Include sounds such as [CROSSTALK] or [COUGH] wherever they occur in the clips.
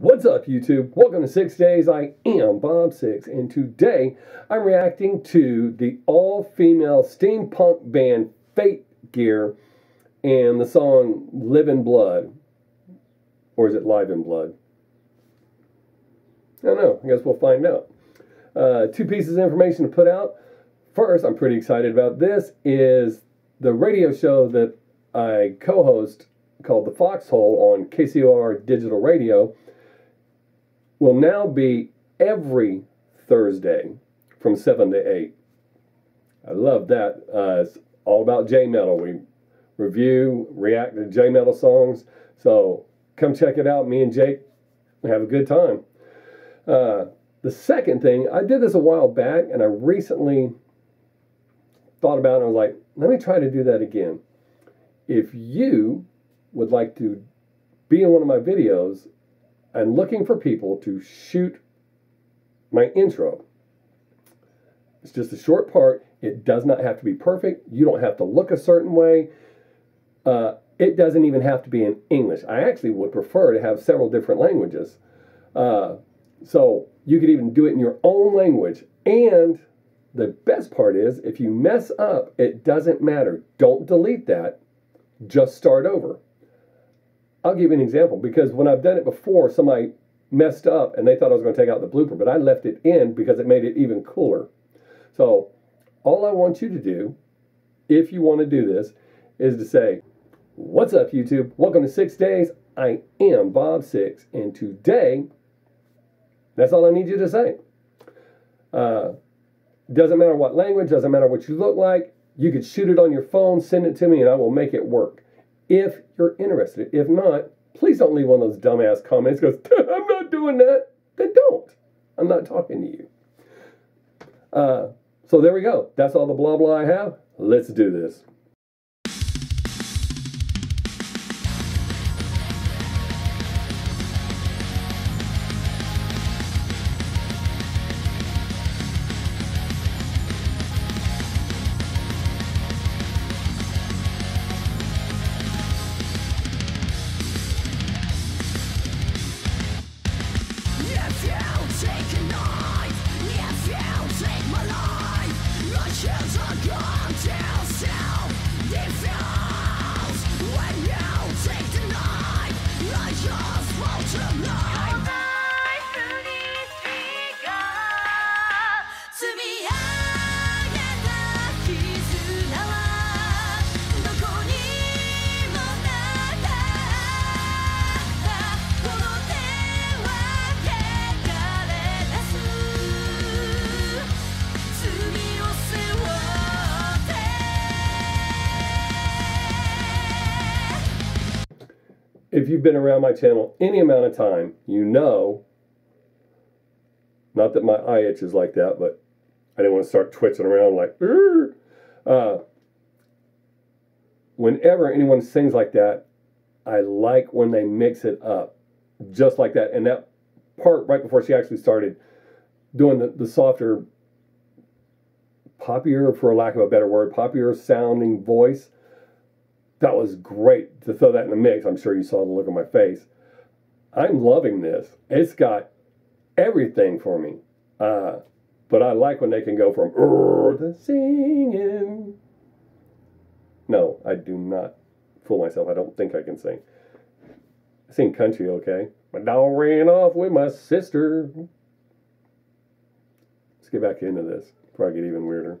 What's up, YouTube? Welcome to Sixx Daze. I am Bobb Sixx, and today I'm reacting to the all female steampunk band Fate Gear and the song Live in Blood. Or is it Live in Blood? I don't know. I guess we'll find out. Uh, two pieces of information to put out. First, I'm pretty excited about this, is the radio show that I co host called The Foxhole on KCOR Digital Radio will now be every Thursday from 7 to 8. I love that. Uh, it's all about J Metal. We review, react to J Metal songs. So come check it out. Me and Jake have a good time. Uh, the second thing, I did this a while back and I recently thought about it. I was like, let me try to do that again. If you would like to be in one of my videos, I'm looking for people to shoot my intro. It's just a short part. It does not have to be perfect. You don't have to look a certain way. Uh, it doesn't even have to be in English. I actually would prefer to have several different languages. Uh, so you could even do it in your own language. And the best part is, if you mess up, it doesn't matter. Don't delete that. Just start over. I'll give you an example because when I've done it before, somebody messed up and they thought I was going to take out the blooper, but I left it in because it made it even cooler. So, all I want you to do, if you want to do this, is to say, What's up, YouTube? Welcome to Sixx Daze. I am Bobb Sixx, and today, that's all I need you to say. Uh, doesn't matter what language, doesn't matter what you look like. You could shoot it on your phone, send it to me, and I will make it work if you're interested. If not, please don't leave one of those dumbass comments goes, [LAUGHS] I'm not doing that. Then don't. I'm not talking to you. Uh, so there we go. That's all the blah blah I have. Let's do this. You've been around my channel any amount of time, you know, not that my eye itches like that, but I didn't want to start twitching around like, uh, whenever anyone sings like that, I like when they mix it up just like that. And that part right before she actually started doing the, the softer, poppier, for lack of a better word, poppier sounding voice that was great to throw that in the mix. I'm sure you saw the look on my face. I'm loving this. It's got everything for me. Uh, but I like when they can go from the singing. No, I do not fool myself. I don't think I can sing. I sing country, okay? My dog ran off with my sister. Let's get back into this I get even weirder.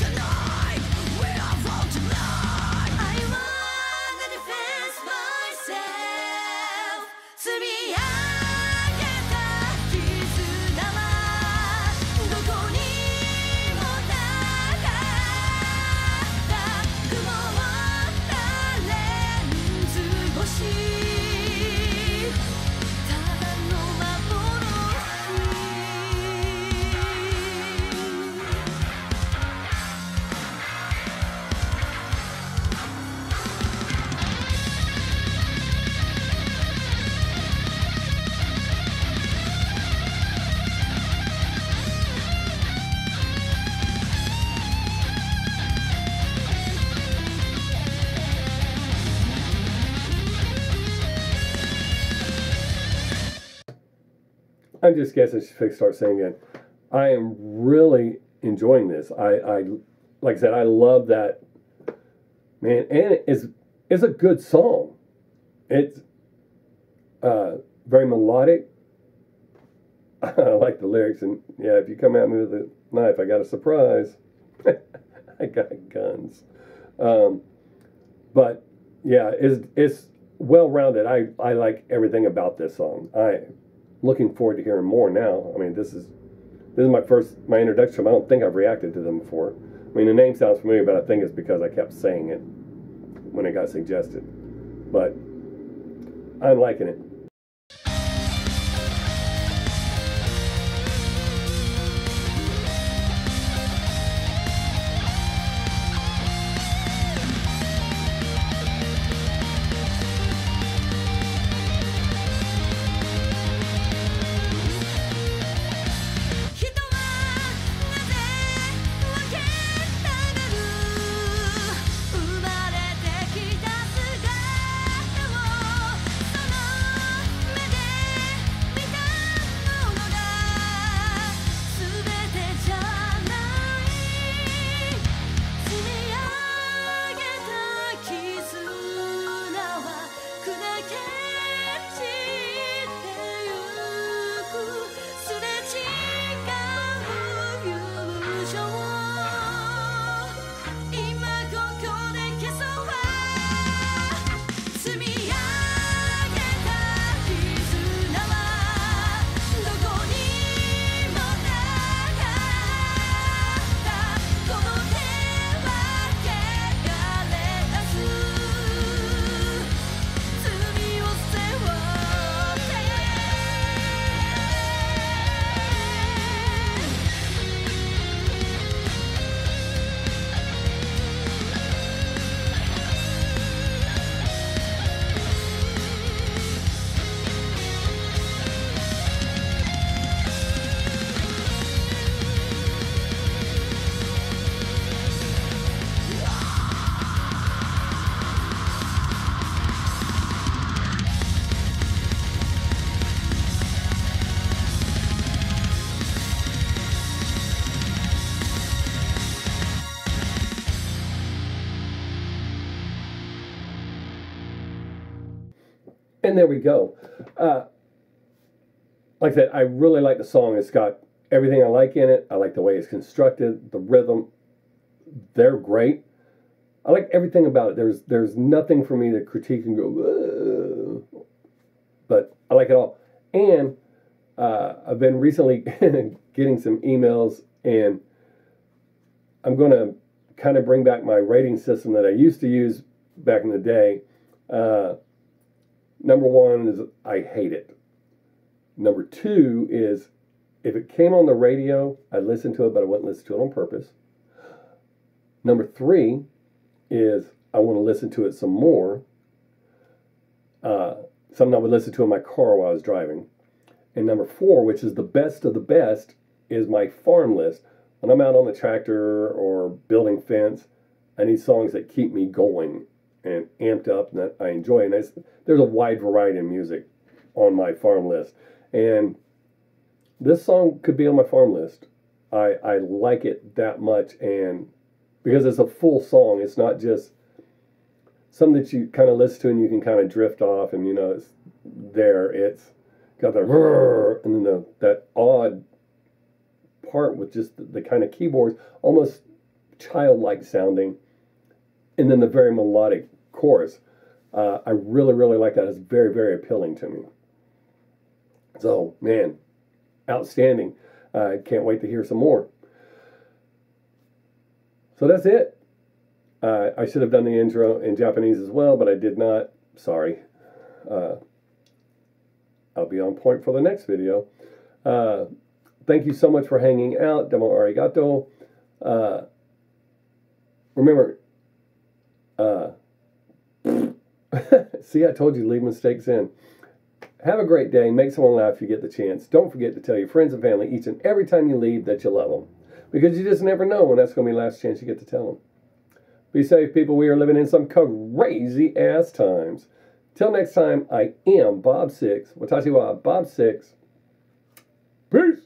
I'm just guessing she starts singing again. I am really enjoying this. I, I like I said, I love that man, and it's it's a good song. It's uh, very melodic. [LAUGHS] I like the lyrics, and yeah, if you come at me with a knife, I got a surprise. [LAUGHS] I got guns, um, but yeah, it's it's well rounded. I I like everything about this song. I looking forward to hearing more now. I mean, this is this is my first my introduction. I don't think I've reacted to them before. I mean, the name sounds familiar, but I think it's because I kept saying it when it got suggested. But I'm liking it. And there we go. Uh, like I said, I really like the song. It's got everything I like in it. I like the way it's constructed, the rhythm. They're great. I like everything about it. There's there's nothing for me to critique and go, but I like it all. And uh, I've been recently [LAUGHS] getting some emails, and I'm going to kind of bring back my rating system that I used to use back in the day. Uh, Number one is I hate it. Number two is if it came on the radio, I'd listen to it, but I wouldn't listen to it on purpose. Number three is I want to listen to it some more. Uh, something I would listen to in my car while I was driving. And number four, which is the best of the best, is my farm list. When I'm out on the tractor or building fence, I need songs that keep me going and amped up and that I enjoy. And there's, there's a wide variety of music on my farm list. And this song could be on my farm list. I, I like it that much. And because it's a full song, it's not just something that you kind of listen to and you can kind of drift off and, you know, it's there. It's got the and then the, that odd part with just the, the kind of keyboards, almost childlike sounding and then the very melodic chorus. Uh, I really, really like that. It's very, very appealing to me. So, man, outstanding. I uh, can't wait to hear some more. So that's it. Uh, I should have done the intro in Japanese as well, but I did not. Sorry. Uh, I'll be on point for the next video. Uh, thank you so much for hanging out. Demo arigato. Uh, remember, uh, [LAUGHS] see, I told you leave mistakes in. Have a great day. Make someone laugh if you get the chance. Don't forget to tell your friends and family each and every time you leave that you love them. Because you just never know when that's going to be the last chance you get to tell them. Be safe, people. We are living in some crazy ass times. Till next time, I am Bobb Sixx. Watashi wa Bobb Sixx. Peace.